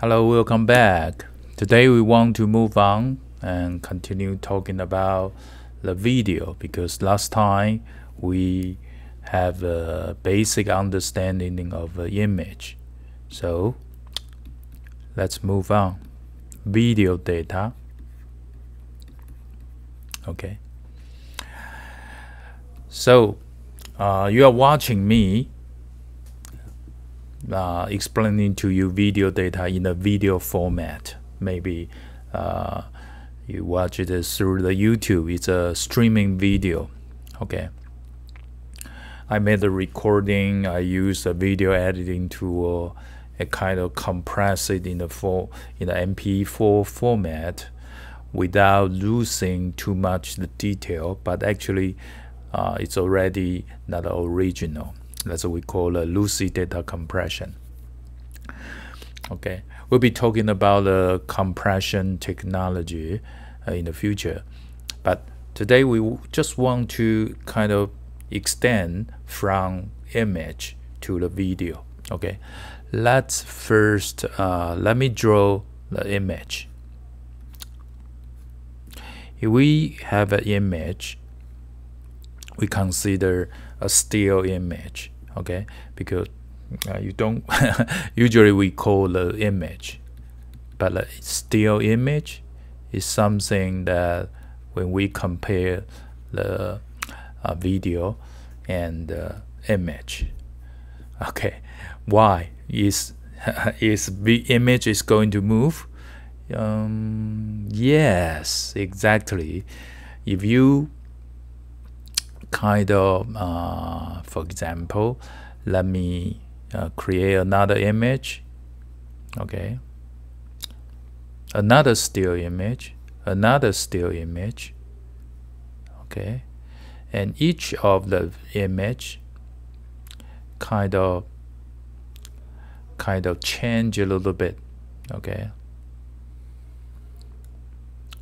Hello, welcome back. Today we want to move on and continue talking about the video because last time we have a basic understanding of the image. So let's move on. Video data. Okay. So uh, you are watching me uh, explaining to you video data in a video format. Maybe uh, you watch it through the YouTube. It's a streaming video. Okay. I made the recording. I use a video editing tool. I kind of compress it in the full in the MP4 format without losing too much the detail. But actually, uh, it's already not original. That's what we call a lossy data compression. Okay, we'll be talking about the compression technology uh, in the future, but today we just want to kind of extend from image to the video. Okay, let's first uh, let me draw the image. If we have an image, we consider a still image okay? Because uh, you don't usually we call the image but the still image is something that when we compare the uh, video and uh, image okay? Why is is the image is going to move? Um, yes exactly. If you kind of, uh, for example, let me uh, create another image. Okay. Another still image, another still image. Okay. And each of the image kind of kind of change a little bit. Okay.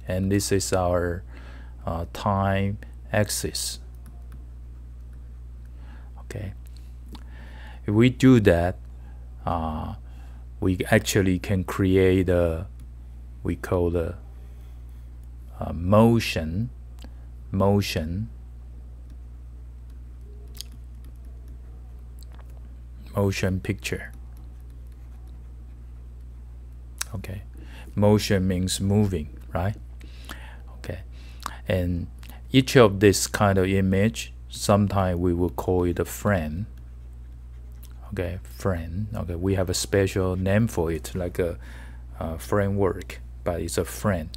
And this is our uh, time axis okay if we do that uh, we actually can create a we call the uh, motion motion motion picture. Okay. Motion means moving right? Okay. And each of this kind of image sometimes we will call it a frame okay frame okay we have a special name for it like a, a framework but it's a frame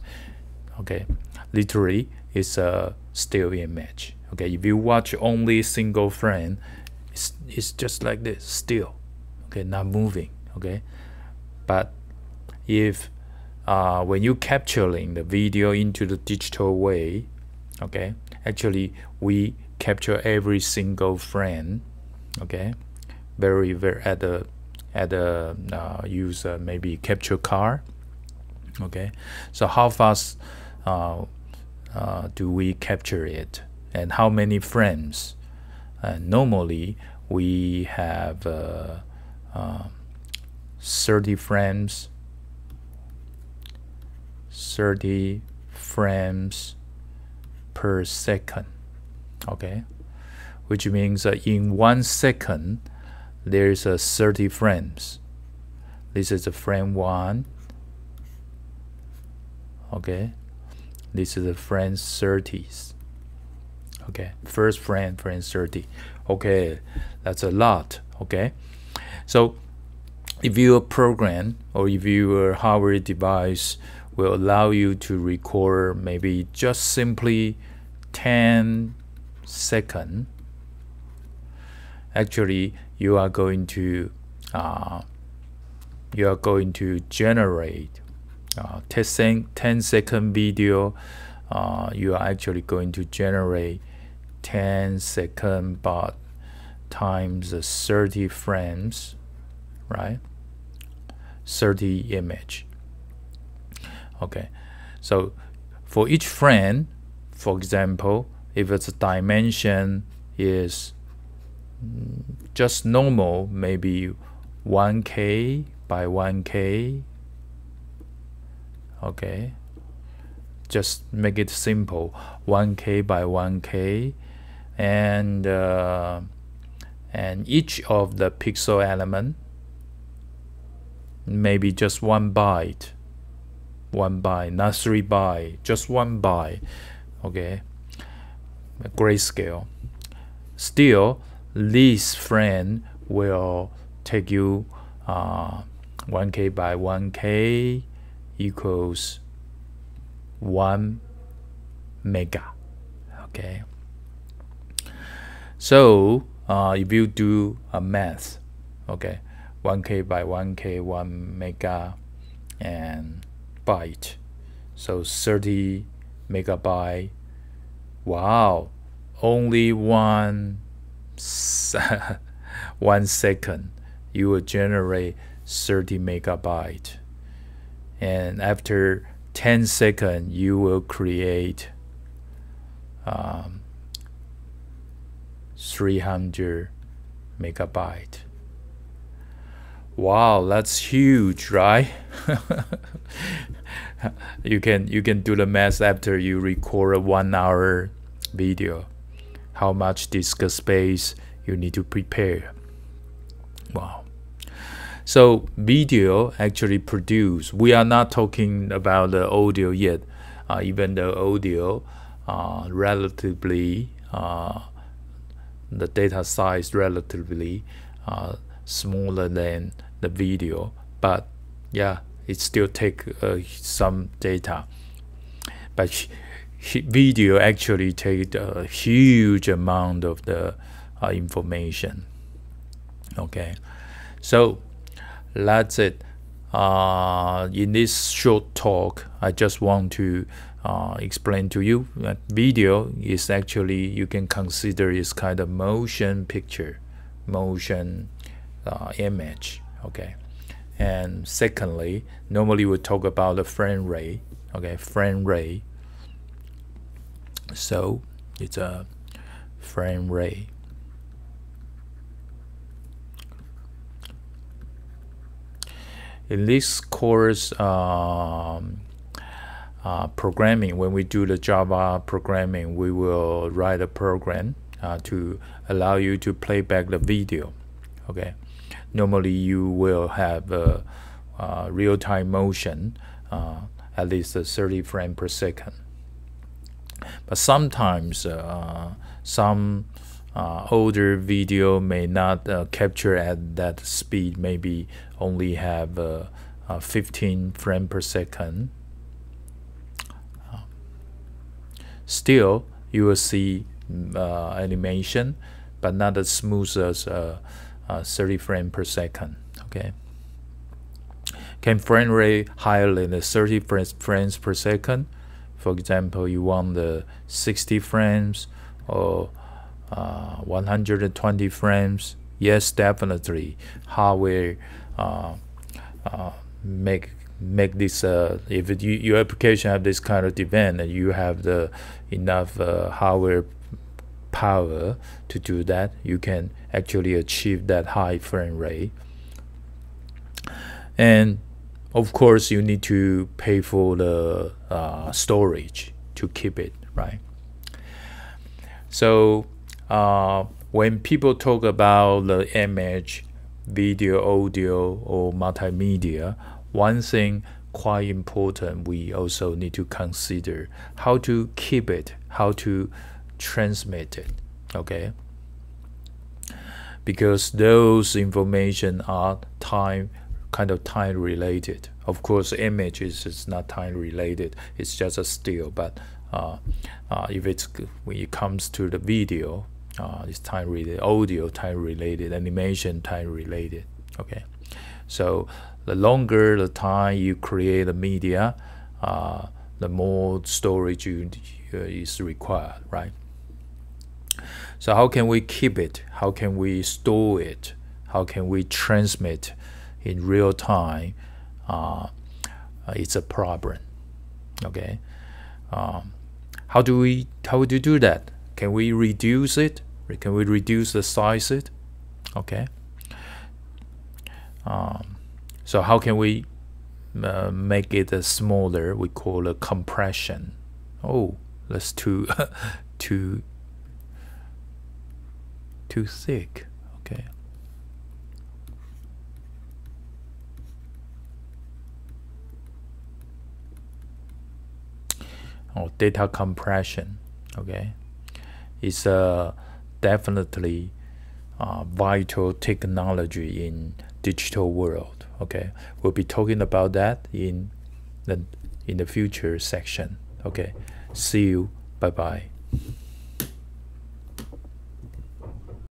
okay? Literally it's a still image okay? If you watch only single frame it's, it's just like this still okay not moving okay? But if uh, when you capturing the video into the digital way okay actually we capture every single frame okay very very at the at the uh, use uh, maybe capture card okay? So how fast uh, uh, do we capture it? And how many frames? Normally we have uh, uh, 30 frames 30 frames per second okay? Which means in one second there's a 30 frames. This is a frame 1 okay. This is a frame 30s okay. First frame frame 30 okay. That's a lot. Okay. So if your program or if your uh, hardware device will allow you to record maybe just simply 10 second. Actually you are going to uh, you are going to generate uh, 10, 10 second video uh, you are actually going to generate 10 second but times 30 frames right? 30 image. Okay. So for each frame for example if its dimension is just normal, maybe 1K by 1K okay. Just make it simple. 1k by 1k and uh, and each of the pixel element maybe just one byte. One byte not three byte just one byte. Okay. Grayscale. Still this friend will take you uh, 1k by 1k equals 1 mega okay? So uh, if you do a math okay 1k by 1k 1 mega and byte so 30 megabyte wow only one one second you will generate 30 megabyte. And after 10 seconds you will create um, 300 megabyte. Wow that's huge right? You can you can do the math after you record a one hour video how much disk space you need to prepare. Wow. So video actually produce we are not talking about the audio yet uh, even the audio uh, relatively uh, the data size relatively uh, smaller than the video but yeah it still take uh, some data. But video actually take a huge amount of the uh, information. Okay. So that's it. Uh, in this short talk I just want to uh, explain to you that video is actually you can consider is kind of motion picture motion uh, image. Okay. And secondly normally we talk about the frame rate. Okay. Frame rate so it's a frame rate. In this course um, uh, programming when we do the Java programming we will write a program uh, to allow you to play back the video okay? Normally you will have a, a real-time motion uh, at least 30 frames per second but sometimes uh, some uh, older video may not uh, capture at that speed maybe only have uh, uh, 15 frame per second. Still you will see uh, animation but not as smooth as 30 frame per second okay? Can frame rate higher than 30 frames per second for example you want the 60 frames or uh, 120 frames yes definitely. Hardware uh, uh, make make this uh, if it, you, your application have this kind of demand and you have the enough uh, hardware power to do that you can actually achieve that high frame rate. And of course you need to pay for the uh, storage to keep it right? So uh, when people talk about the image video audio or multimedia one thing quite important we also need to consider how to keep it how to transmit it okay? Because those information are time kind of time related. Of course, image is, is not time related. It's just a still. But uh, uh, if it's when it comes to the video, uh, it's time related. Audio time related. Animation time related. Okay, so the longer the time you create the media, uh, the more storage you, uh, is required, right? So how can we keep it? How can we store it? How can we transmit in real time, uh, it's a problem. Okay, um, how do we how do you do that? Can we reduce it? Can we reduce the size it? Okay. Um, so how can we uh, make it uh, smaller, we call a compression. Oh, that's too too too thick. Okay. Oh, data compression. Okay, it's a uh, definitely uh, vital technology in digital world. Okay, we'll be talking about that in the in the future section. Okay, see you. Bye bye.